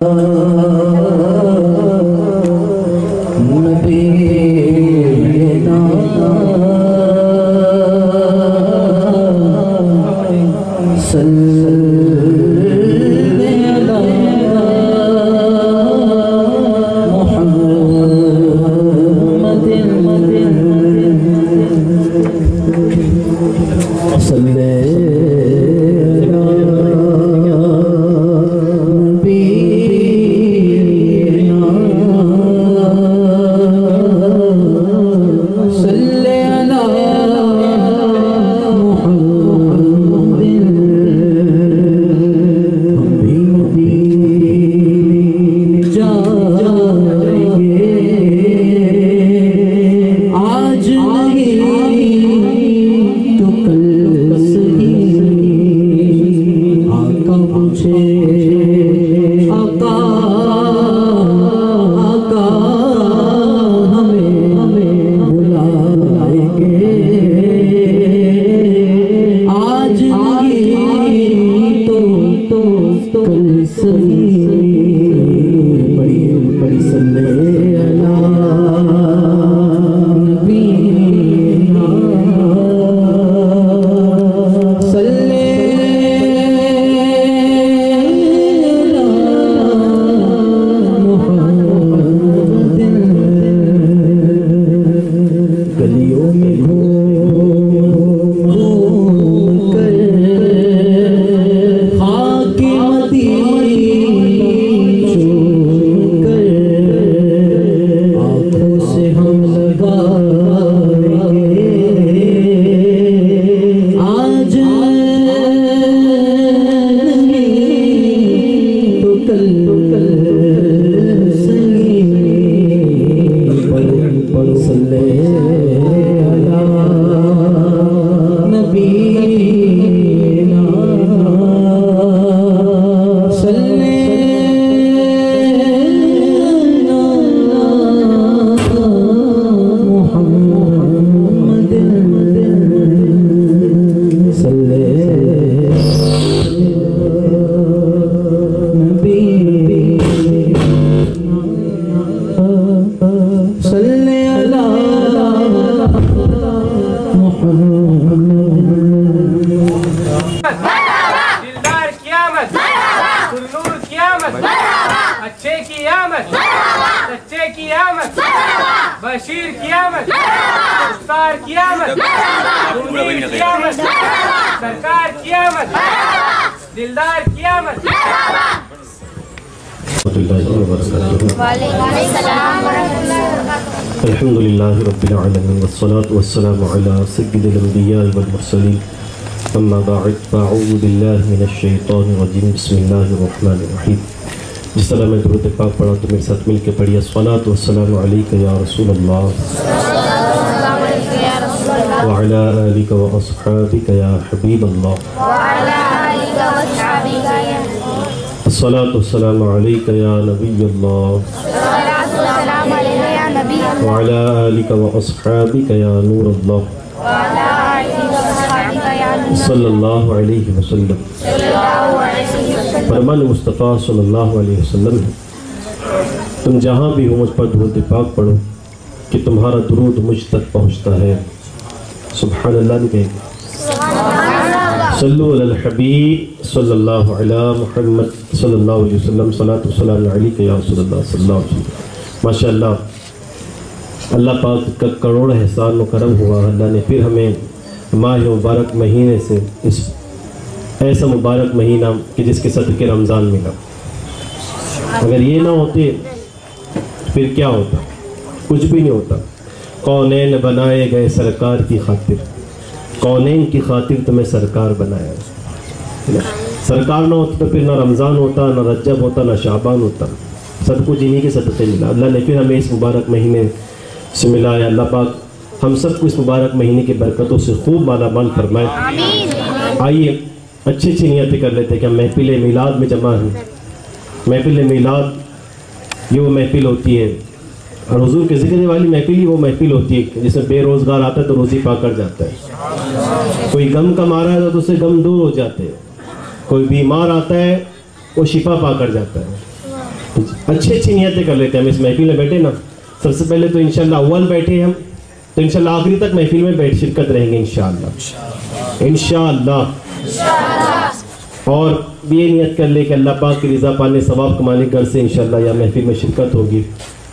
Oh. قيامك مرحبا! بشير قيامك مرحبا! مختار قيامك مرحبا! منير قيامك مرحبا! سركار قيامك مرحبا! دلدار قيامك مرحبا! الحمد لله رب العالمين والصلاة والسلام على سيد الأنبياء والمرسلين. أما بعد فأعوذ بالله من الشيطان الرجيم. بسم الله الرحمن الرحيم. جس طرح میں درود پاک پڑھا تو میرے ساتھ مل کے پڑھی الصلاة والسلام عليك يا رسول یا رسول اللہ۔ وعلى آلك وأصحابك يا حبيب الله وعلى آلك یا الصلاة والسلام عليك يا نبي الله صلاۃ والسلام علیک یا نبی اللہ۔ وعلى آلك وأصحابك يا نور الله وعلى آلك یا نبی اللہ۔ وسلم صلی اللہ علیہ وسلم۔ فرمان مصطفیٰ صلی اللہ علیہ وسلم ہے، تم جہاں بھی ہو مجھ پر درود پاک پڑھو کہ تمہارا درود مجھ تک پہنچتا ہے۔ سبحان اللہ نہیں کہیں صلو علی الحبیب صلی اللہ علی محمد صلی اللہ علیہ وسلم صلاة والسلام علیکہ یا رسول اللہ صلی اللہ علیہ وسلم۔ ماشاءاللہ، اللہ پاک کا کروڑ احسان و کرم ہوا، اللہ نے پھر ہمیں ماہ مبارک مہینے سے اس ایسا مبارک مہینہ کہ جس کے صدقے رمضان ملا اگر یہ نہ ہوتے پھر کیا ہوتا؟ کچھ بھی نہیں ہوتا۔ کونین بنائے گئے سرکار کی خاطر۔ کونین کی خاطر تمہیں سرکار بنایا۔ سرکار نہ ہوتا تو پھر نہ رمضان ہوتا نہ رجب ہوتا نہ شعبان ہوتا۔ سب کچھ انہی کے صدقے ملا۔ اللہ نے پھر ہمیں اس مبارک مہینے سے ملایا۔ اللہ پاک ہم سب کو اس مبارک مہینے کی برکتوں سے خوب مالا مال فرمائے۔ آئیے۔ اچھی اچھی نیتیں کر لیتے کہ ہم محفل میلاد میں جمع ہیں۔ محفل میلاد یہ وہ محفل ہوتی ہے۔ اور حضور کے ذکر والی محفل ہی وہ محفل ہوتی ہے جس میں بے روزگار آتا ہے تو روزی پا کر جاتا ہے۔ کوئی غم آ رہا ہے تو اس سے غم دور ہو جاتے ہیں۔ کوئی بیمار آتا ہے وہ شفا پا کر جاتا ہے۔ اچھی اچھی نیتیں کر لیتے ہیں۔ ہم اس محفل میں بیٹھے نا۔ سب سے پہلے تو انشاءاللہ اول بیٹھے ہم۔ تو انشاءاللہ آخری تک محفل میں بیٹھ شرکت رہیں گے انشاءاللہ۔ انشاءاللہ۔ اور یہ نیت کر لے کہ اللہ پاک کی رضا پانے، ثواب کمانے گھر سے انشاءاللہ یا محفل میں شرکت ہوگی۔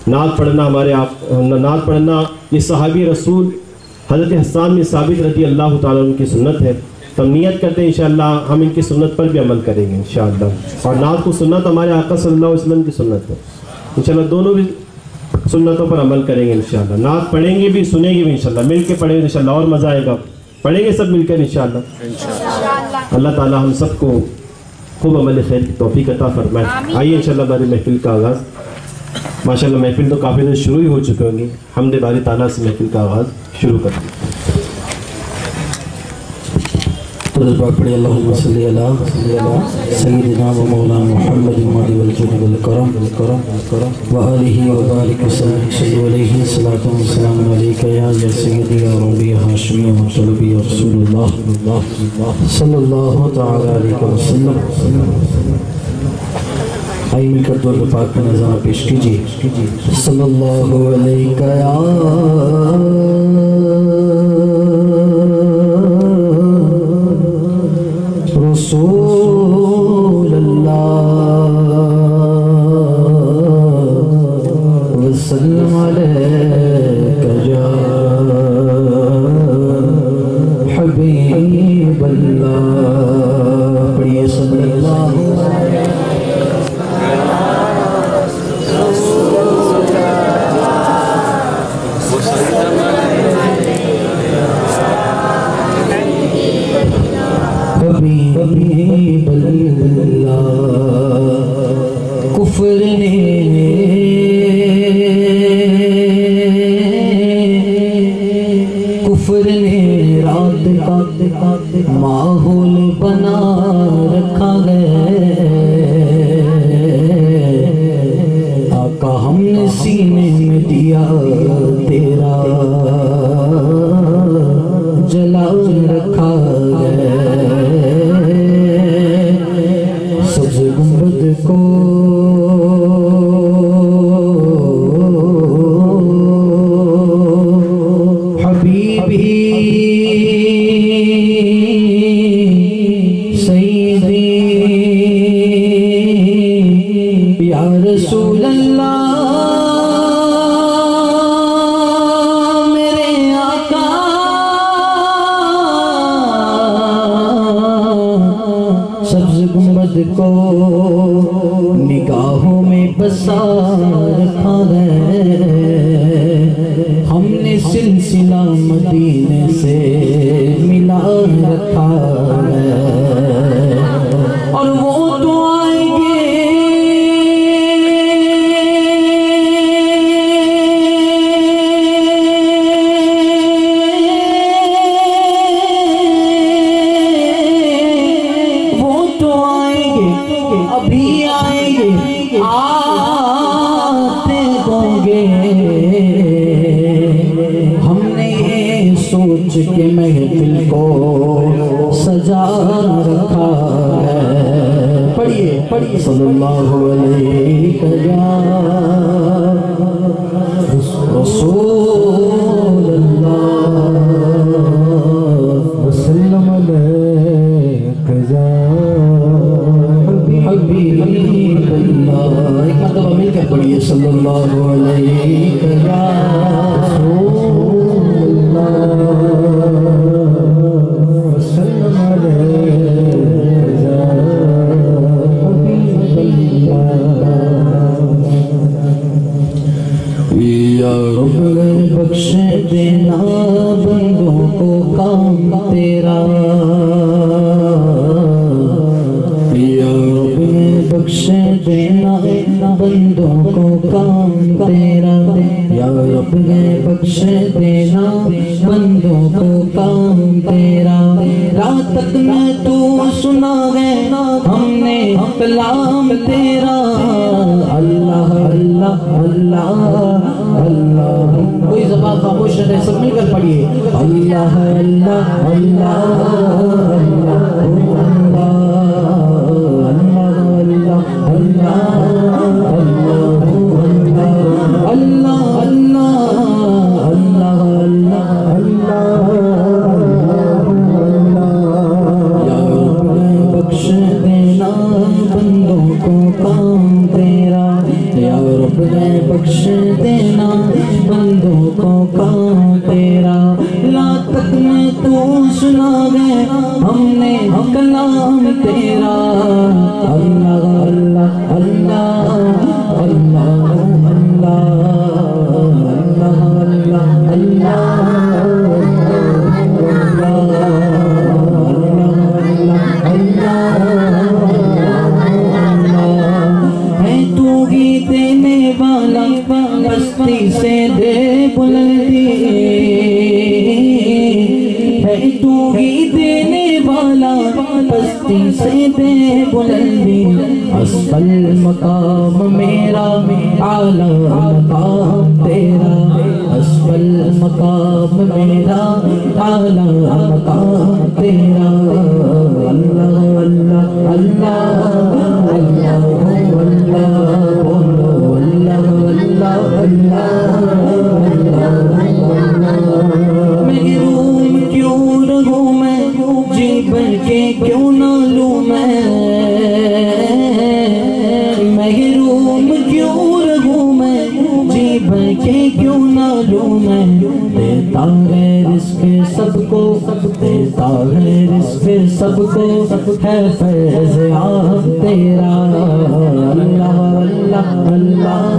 نعت پڑھنا ہمارے آپ، نعت پڑھنا یہ صحابی رسول حضرت حسان میں ثابت رضی اللہ تعالیٰ ان کی سنت ہے۔ تو ہم نیت کرتے ہیں انشاءاللہ ہم ان کی سنت پر بھی عمل کریں گے انشاءاللہ۔ اور نعت کو سنت ہمارے آقا صلی اللہ علیہ وسلم کی سنت ہے۔ انشاءاللہ دونوں بھی سنتوں پر عمل کریں گے انشاءاللہ۔ نعت پڑھیں گے بھی، سنیں گے بھی انشاءاللہ۔ مل کے پڑھیں گے انشاءاللہ، اور مزہ آئے گا۔ پڑھیں گے سب مل کر انشاءاللہ۔ انشاءاللہ۔ اللہ تعالی ہم سب کو خوب عمل خیر کی توفیق عطا فرمائے۔ آئیے انشاءاللہ باری محفل کا آغاز۔ ماشاءاللہ محفل تو کافی دیر شروع ہی ہو چکے ہوں گی حمد باری تعالیٰ سے محفل کا آغاز شروع کر دیا۔ درود پاک پڑھی اللہم صلی اللہ سیدنا و مولانا محمد مالی والجود والکرم وآلہ و بارک وسلم صلی علیہ الصلاة والسلام علیکہ یا یا سیدی یا ربی حاشمی و طلبی رسول اللہ صلی اللہ تعالی علیہ وسلم۔ آئی مل کر درود پاک میں نظرہ پیش کیجیے صلی اللہ علیہ یا کا ماحول بنا سبز کو نگاہوں میں بسا رکھا ہے۔ ہم نے سلسلہ مدینے سے ملا رکھا مجھ کے محفل کو سجا رکھا ہے۔ پڑھیے پڑھیے۔ صلی اللہ علیہ یا رب بخش دینا بندوں کو کام تیرا یا رب بخش دینا بندوں کو کام تیرا یا رب بخش دینا بندوں کو کام تیرا رات تک میں تو سنا ہے ہم نے کلام تیرا۔ اللہ اللہ اللہ اللہ۔ کوئی خاموش رہے سب مل کر پڑھیے۔ اللہ اللہ اللہ اللہ۔ it know. مقام میرا اعلیٰ مقام تیرا۔ رزق سب کو دیتا ہے رزق سب کو ہے فیض آپ تیرا اللہ اللہ اللہ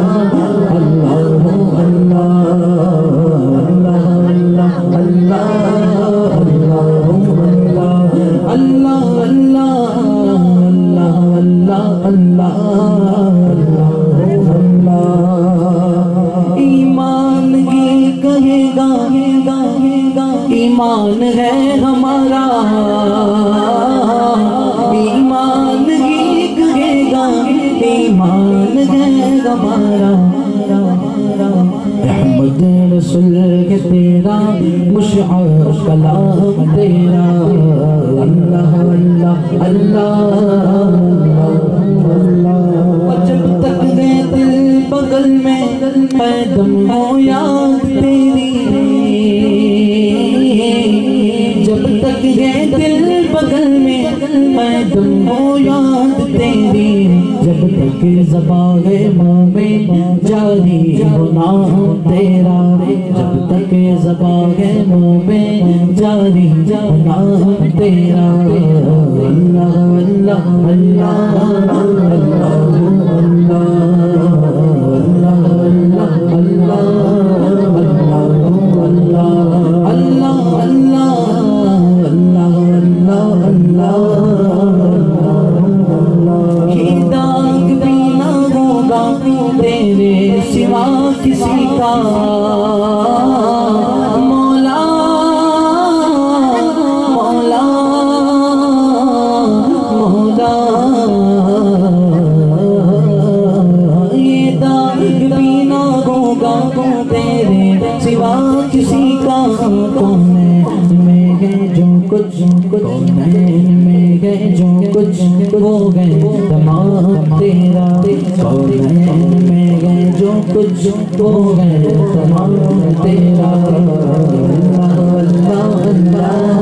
اللہ اللہ اللہ اللہ اللہ اللہ اللہ اللہ کلام تیرا اللہ اللہ اللہ جب تک گئے دل بغل میں پیدم ہو یاد تیری جب تک گئے دل بغل میں پیدم ہو یاد تیری جب تک زبان ماں میں جاری ہونا تیرا میرا اللہ اللہ اللہ تیرے سوا کسی کا کچھ ہو گئے تمام تیرا کون میں گئے جو کچھ ہو گئے تمام تیرا۔ اللہ اللہ اللہ۔